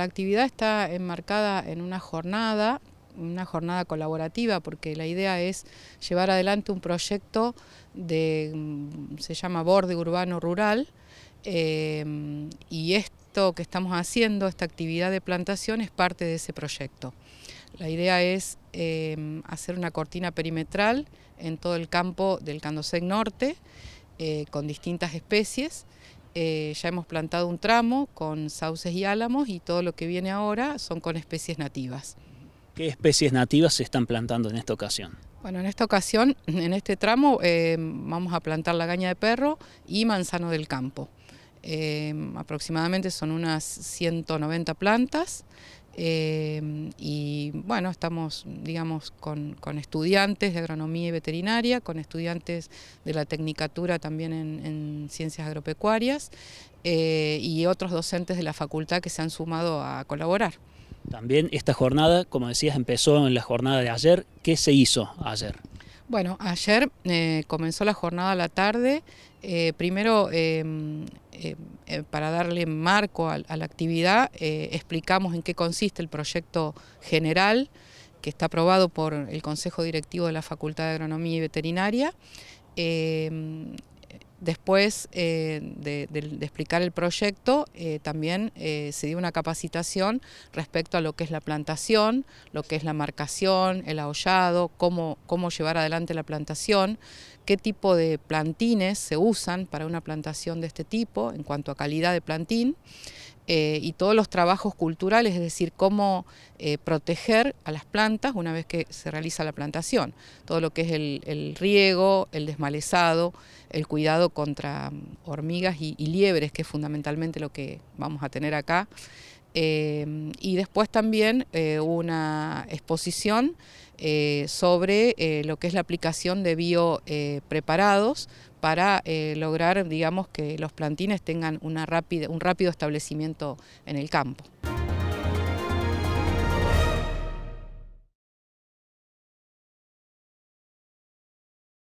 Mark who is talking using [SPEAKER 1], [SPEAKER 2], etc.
[SPEAKER 1] La actividad está enmarcada en una jornada, una jornada colaborativa, porque la idea es llevar adelante un proyecto de, mm, se llama Borde Urbano Rural, em, y esto que estamos haciendo, esta actividad de plantación, es parte de ese proyecto. La idea es em, hacer una cortina perimetral en todo el campo del Candosec Norte, eh, con distintas especies, eh, ya hemos plantado un tramo con sauces y álamos y todo lo que viene ahora son con especies nativas.
[SPEAKER 2] ¿Qué especies nativas se están plantando en esta ocasión?
[SPEAKER 1] Bueno, en esta ocasión, en este tramo, eh, vamos a plantar la gaña de perro y manzano del campo. Eh, aproximadamente son unas 190 plantas. Eh, y bueno, estamos, digamos, con, estudiantes de agronomía y veterinaria, con estudiantes de la tecnicatura también en, ciencias agropecuarias eh, y otros docentes de la facultad que se han sumado a colaborar.
[SPEAKER 2] También esta jornada, como decías, empezó en la jornada de ayer. ¿Qué se hizo ayer?
[SPEAKER 1] Bueno, ayer eh, comenzó la jornada a la tarde, primero em, eh, eh, para darle marco a, la actividad, eh, explicamos en qué consiste el proyecto general que está aprobado por el Consejo Directivo de la Facultad de Agronomía y Veterinaria. Después de, explicar el proyecto, también se dio una capacitación respecto a lo que es la plantación, lo que es la marcación, el ahollado, cómo, cómo llevar adelante la plantación, qué tipo de plantines se usan para una plantación de este tipo en cuanto a calidad de plantín eh, y todos los trabajos culturales, es decir, cómo eh, proteger a las plantas una vez que se realiza la plantación. Todo lo que es el, riego, el desmalezado, el cuidado contra mm, hormigas y, liebres, que es fundamentalmente lo que vamos a tener acá. Eh, y después también una exposición eh, sobre eh, lo que es la aplicación de biopreparados eh, para lograr, digamos, que los plantines tengan una rápida, un rápido establecimiento en el campo.